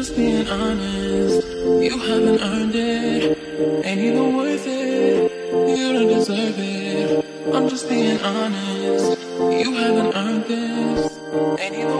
just being honest. You haven't earned it. Ain't even worth it. You don't deserve it. I'm just being honest. You haven't earned this. Ain't even